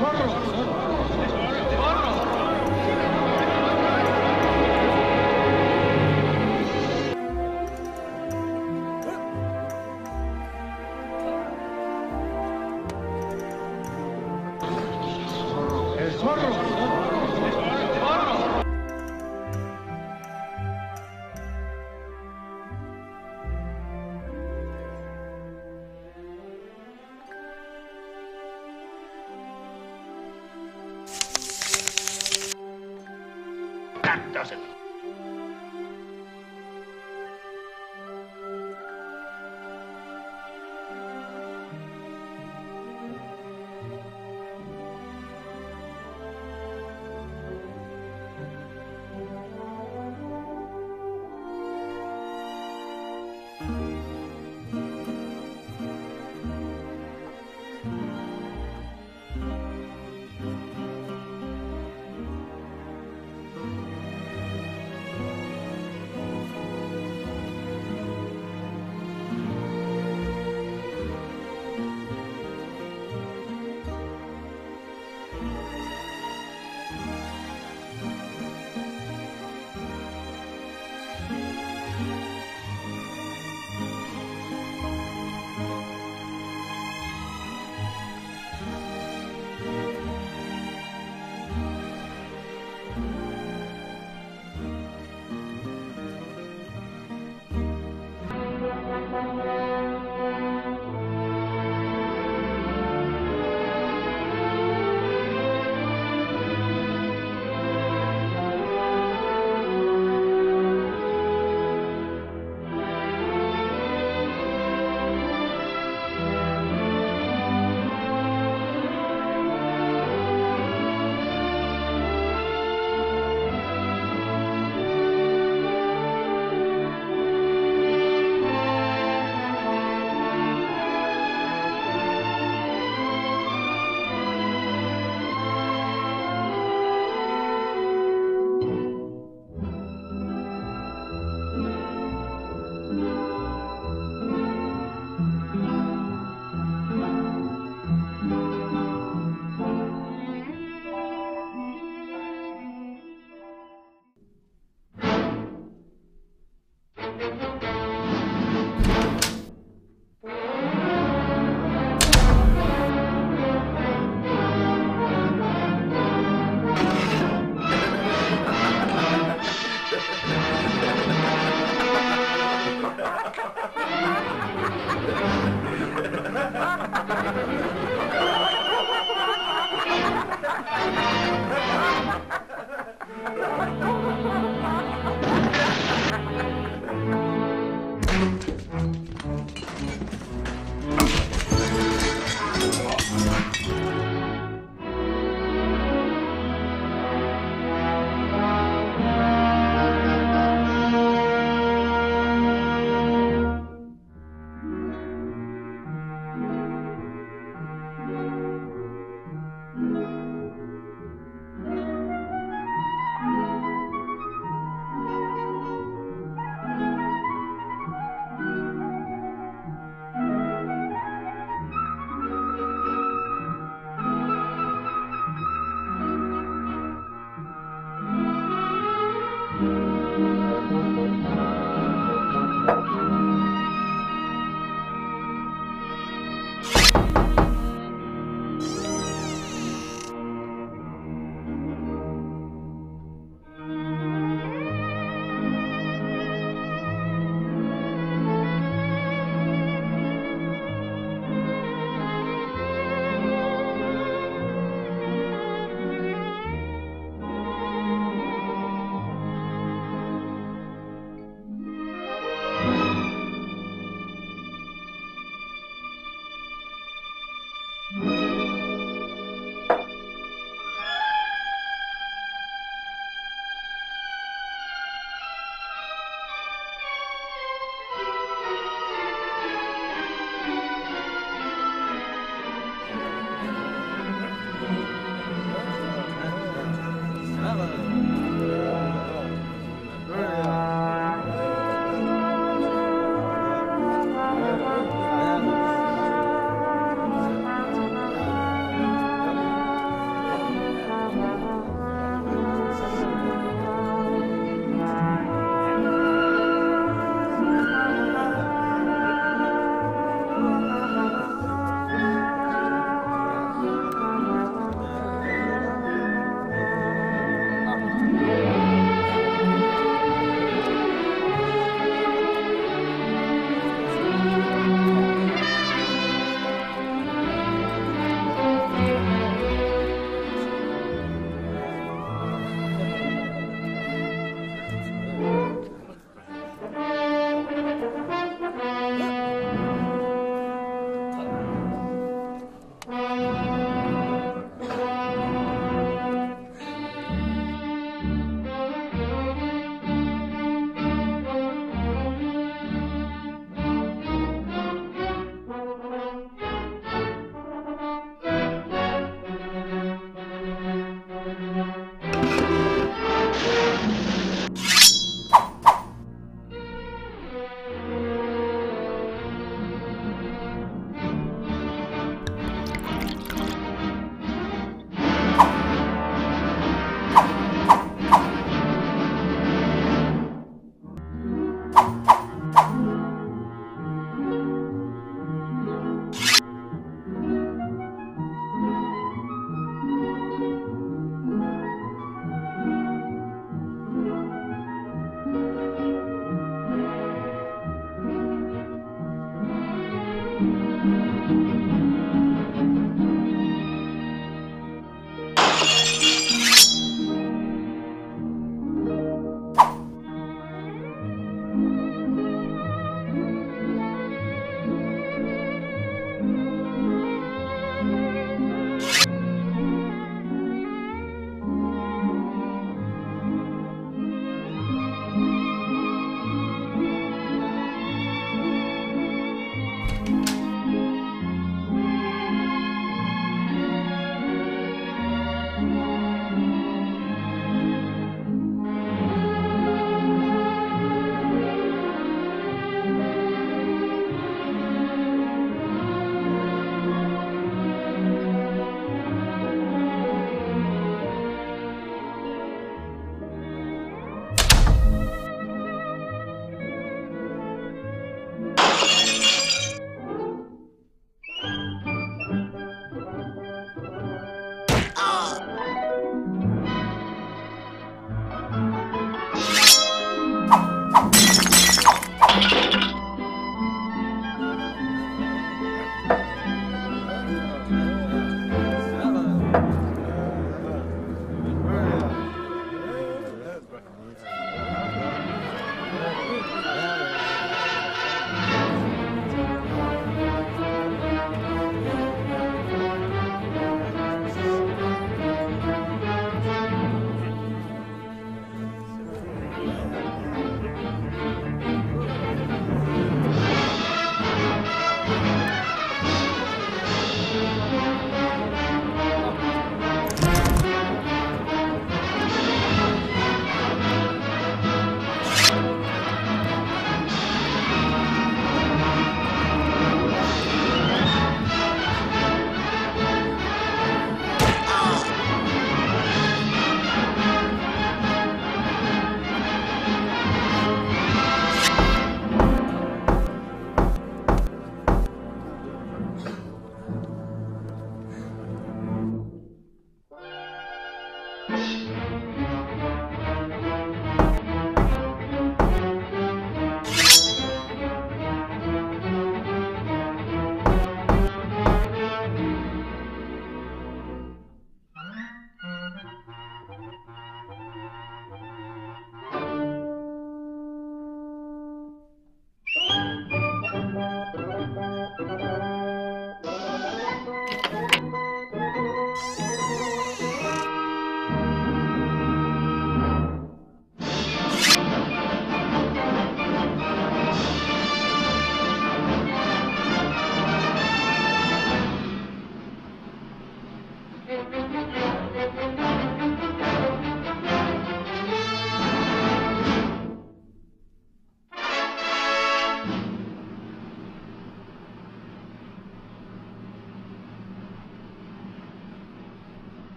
zorro.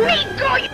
Let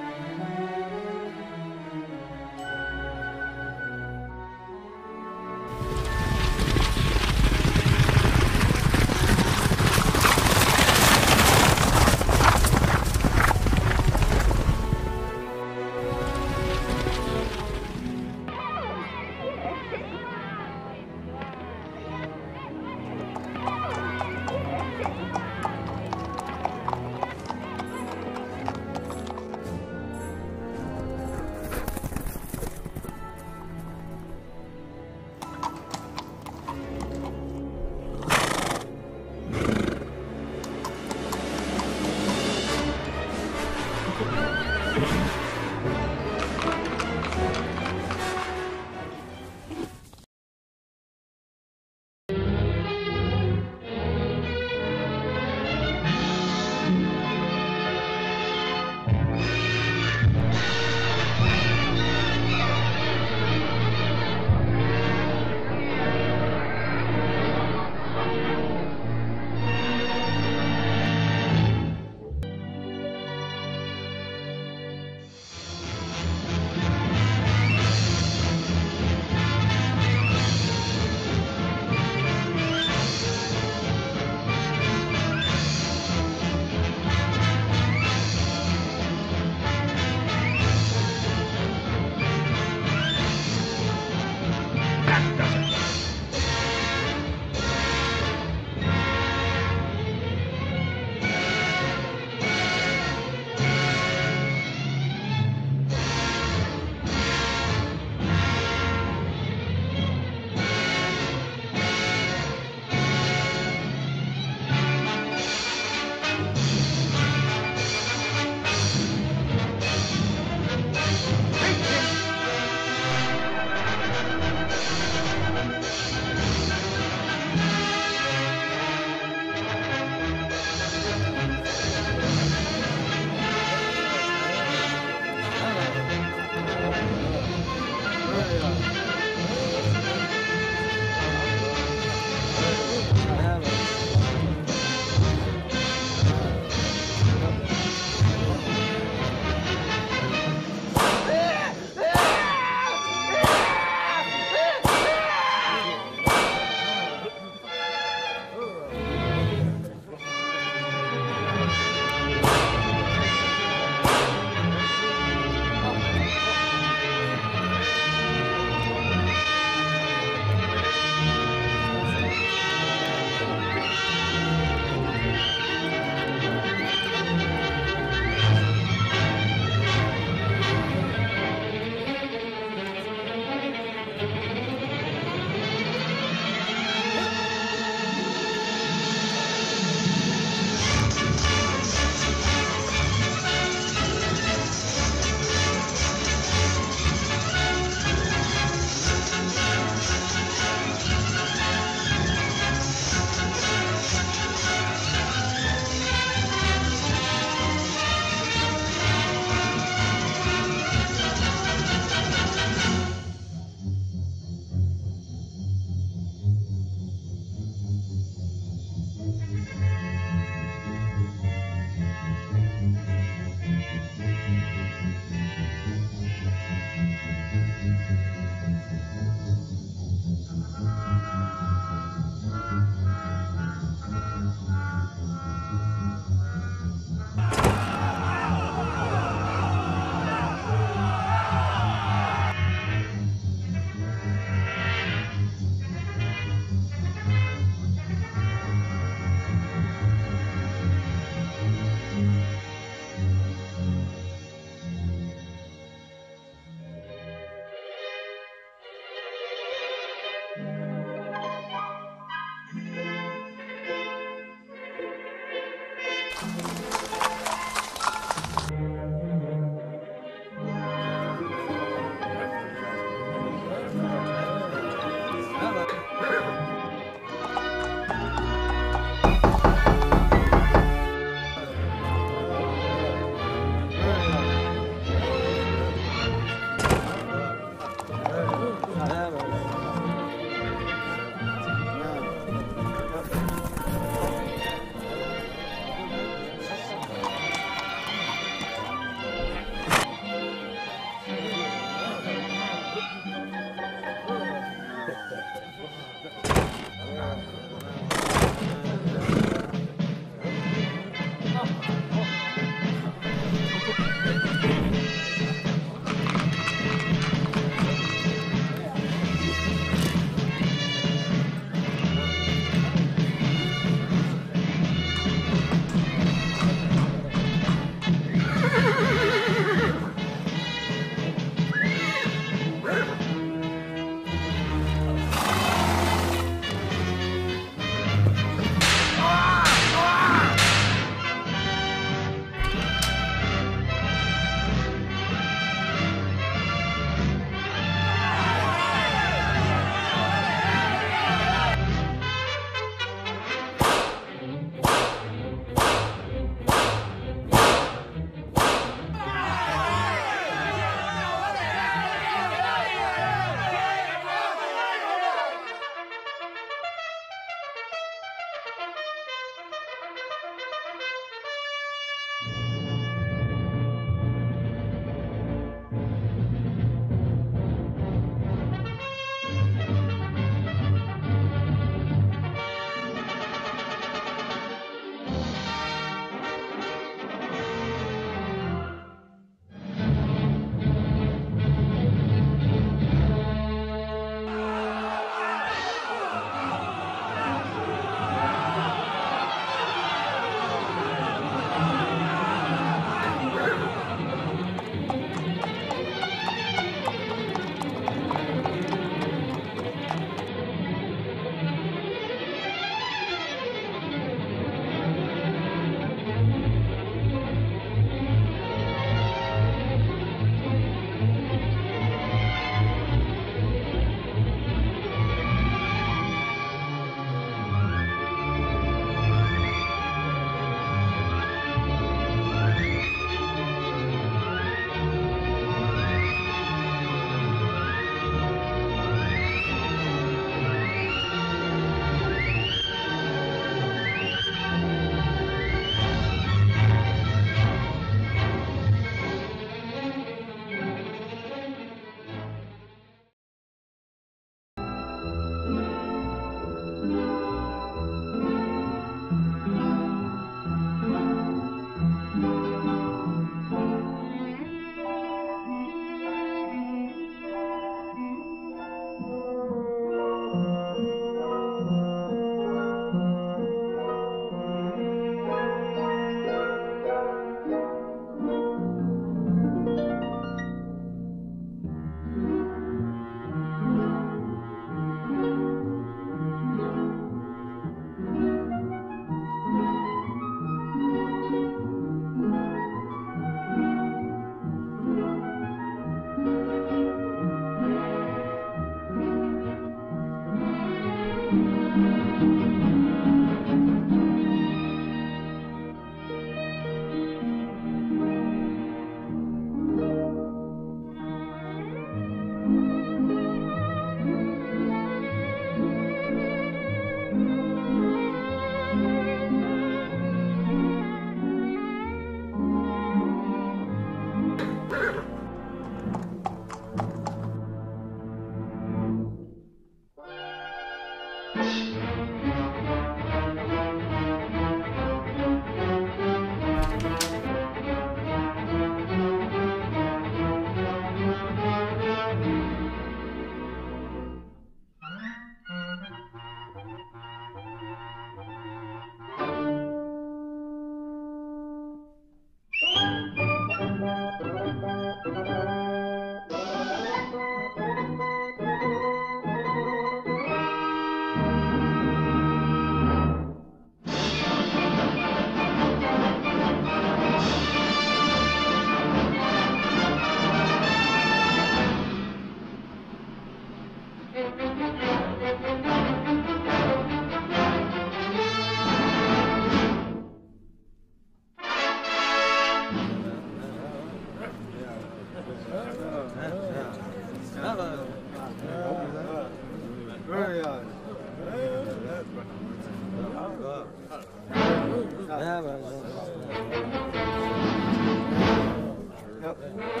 Thank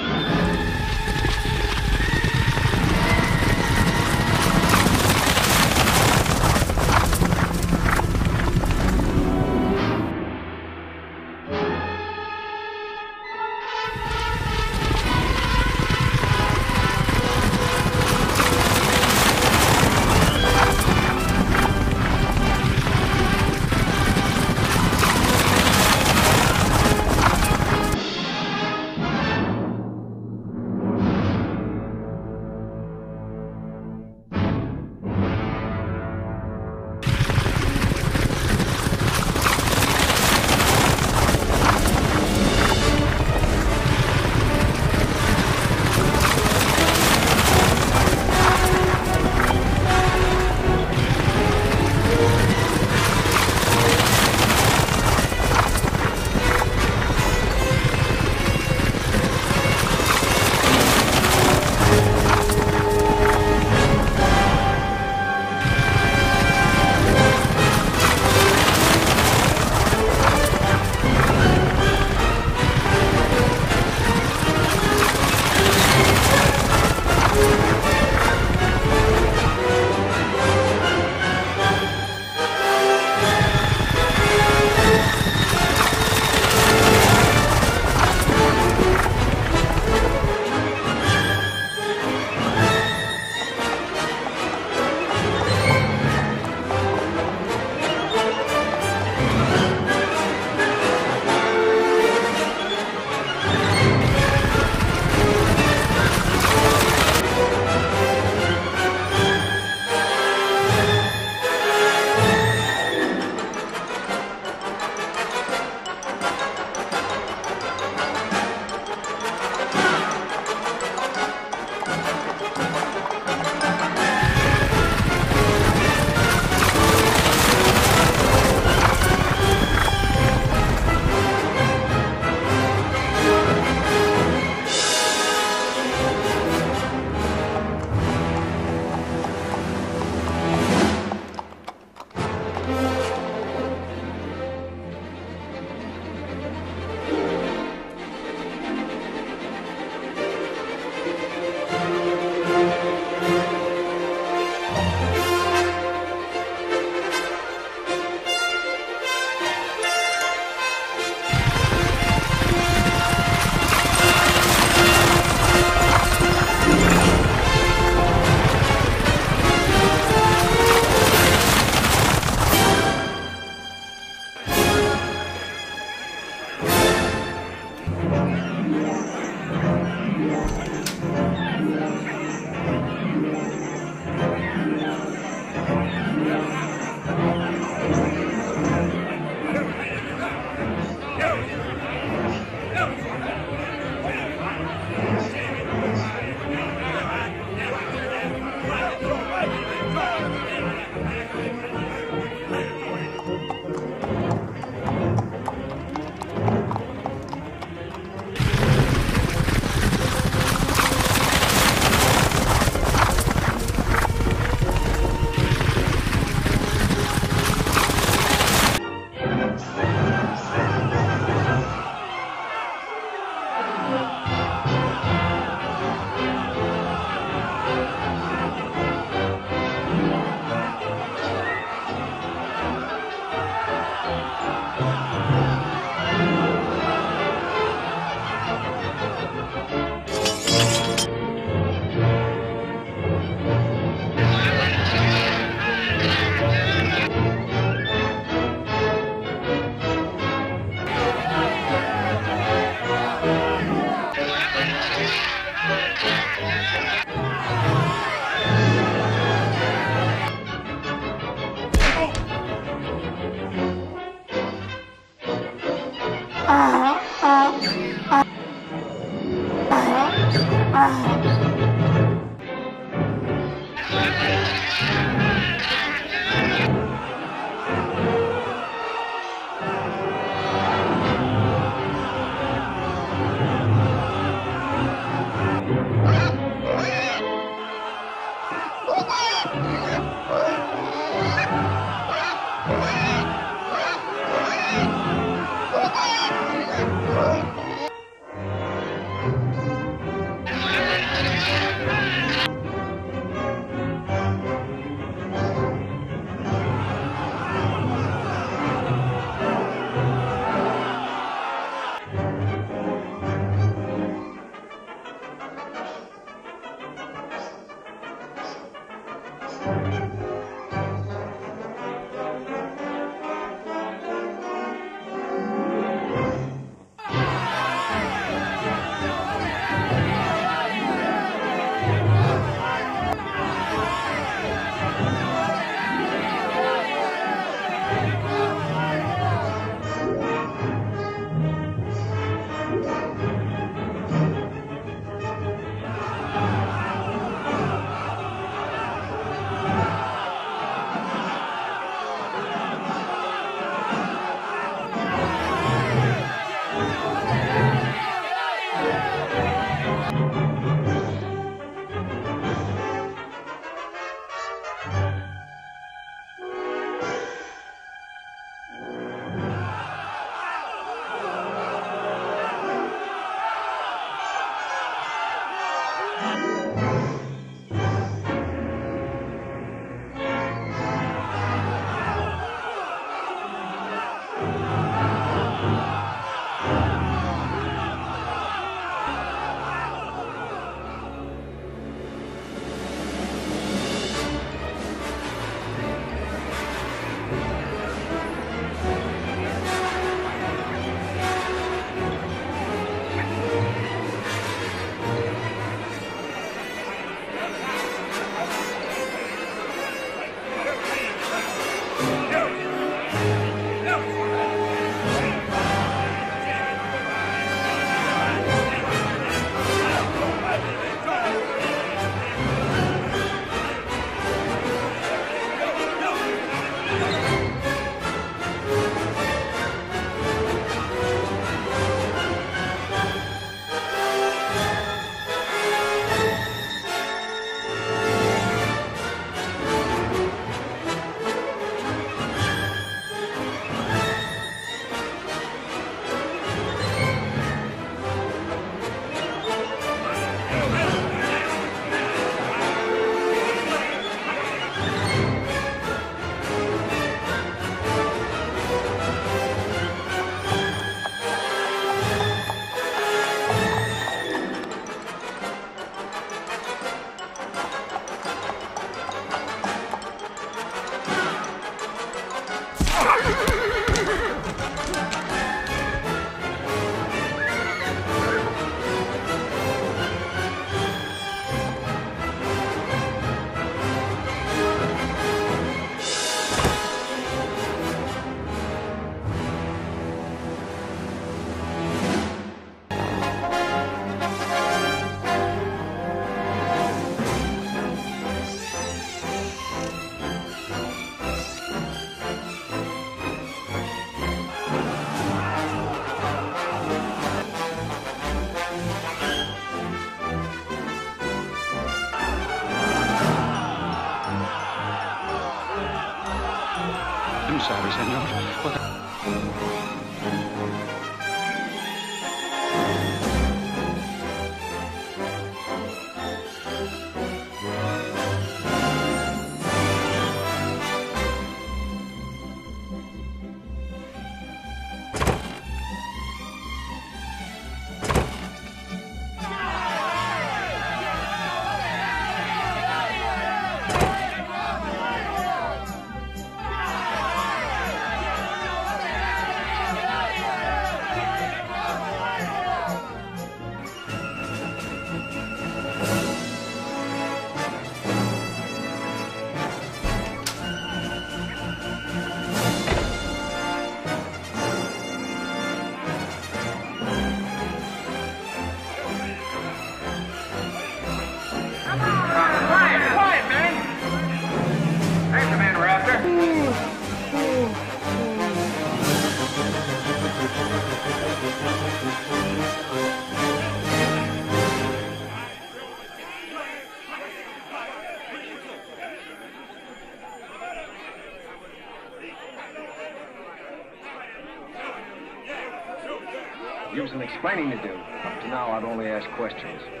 questions.